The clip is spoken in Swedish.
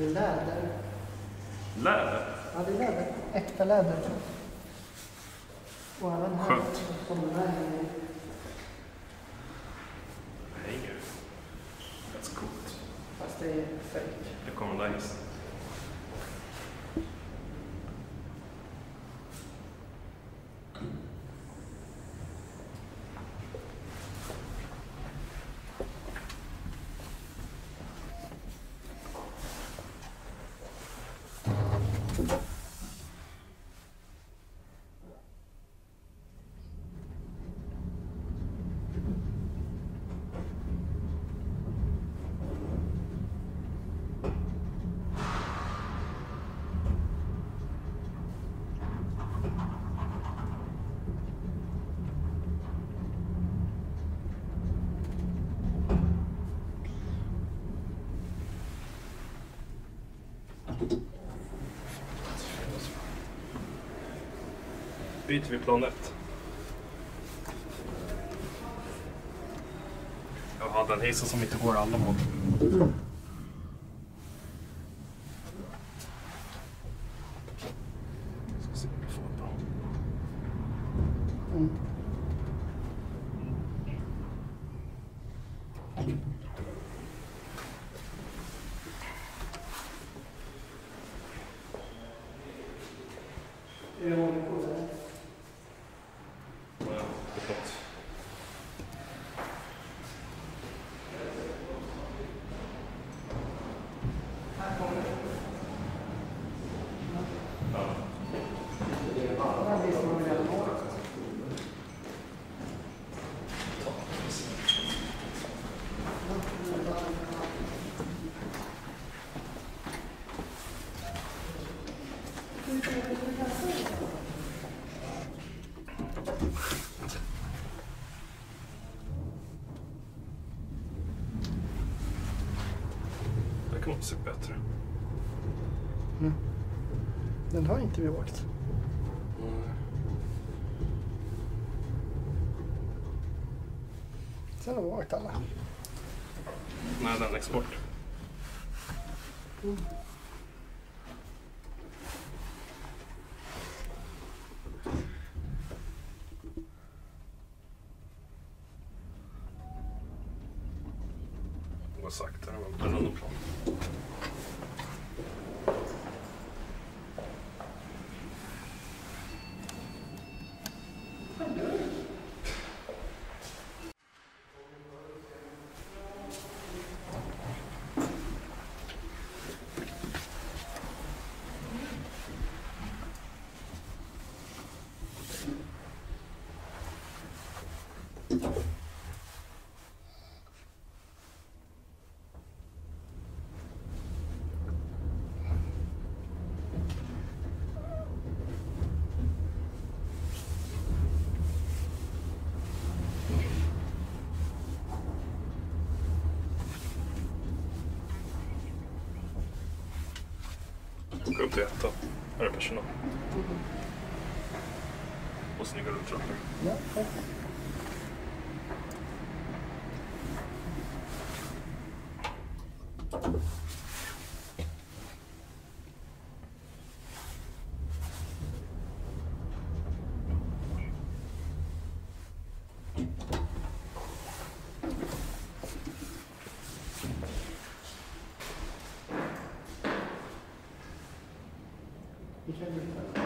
Det är läder. Läder? Ja, det är läder. Äkta läder. Och även här Skönt. som den här hänger. Hänger. That's coolt. Fast det är fake. Det kommer nice. Byter vi plan ett. Jag hade en hiss som inte går alla mål. Ska. Mm. Är det ordning på det? Ja, uppåt. Här kommer det. Ja. Det här blir som man vill ha det. Det kan nog se bättre. Den har inte vi åkt. Sen har vi åkt alla. Nej, den export. Det var saktare Det var en plan. Gå upp till ettan. Här är personal. Och snygga rulltrappor. Ja, tack. Vi kan byta.